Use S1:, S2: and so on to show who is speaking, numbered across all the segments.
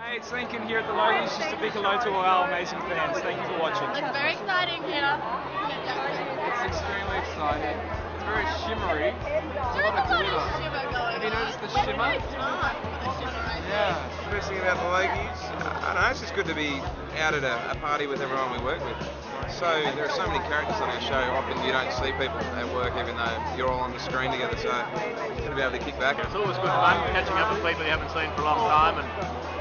S1: Hey, it's Lincoln here at the Logies. Just a big hello to all our amazing fans. Thank you for watching.
S2: It's very exciting here.
S3: It's extremely exciting. It's very shimmery. There's a lot of glitter. Have you noticed the shimmer? Yeah.
S4: First thing about the Logies, I don't know, it's just good to be out at a, a party with everyone we work with. So there are so many characters on our show. Often you don't see people at work, even though you're all on the screen together. So good to be able to kick back.
S5: It's always good fun catching up with people you haven't seen for a long time and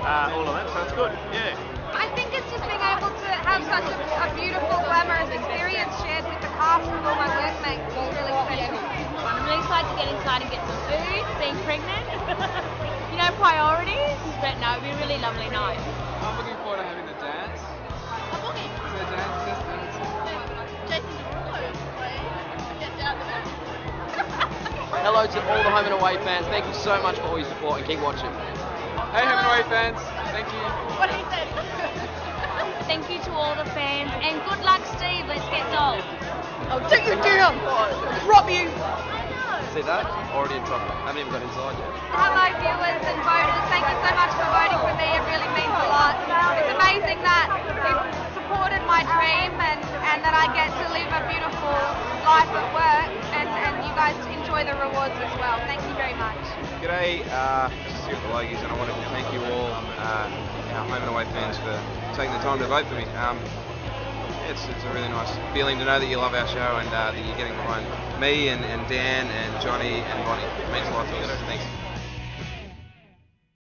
S5: uh, all of that. So it's good. Yeah.
S6: I think it's just being able to have such a, a beautiful, glamorous experience shared with the cast and all my workmates. It's really special.
S2: I'm really excited to get inside and get some food, being pregnant. you know, priorities. But no, it'll be a really lovely night.
S3: I'm looking forward to having
S7: Hello to all the home and away fans. Thank you so much for all your support and keep watching.
S3: Hey, home and away fans. Thank you.
S2: What he said.
S6: Thank you to all the fans and good luck, Steve. Let's get gold.
S7: I'll oh, take you down! Drop you! See that? Already in trouble. I haven't even got inside yet.
S6: Hello, viewers and voters. Thank you so much for voting for me. It really means a lot. It's amazing that you've supported my dream and, and that I get to live a the rewards as well. Thank you very much.
S4: G'day, uh, this is Stuart the Logies, and I wanted to thank you all, uh, our home and away fans, for taking the time to vote for me. Um, it's, it's a really nice feeling to know that you love our show and uh, that you're getting behind me and, and Dan and Johnny and Bonnie. It means a lot to us. Thanks.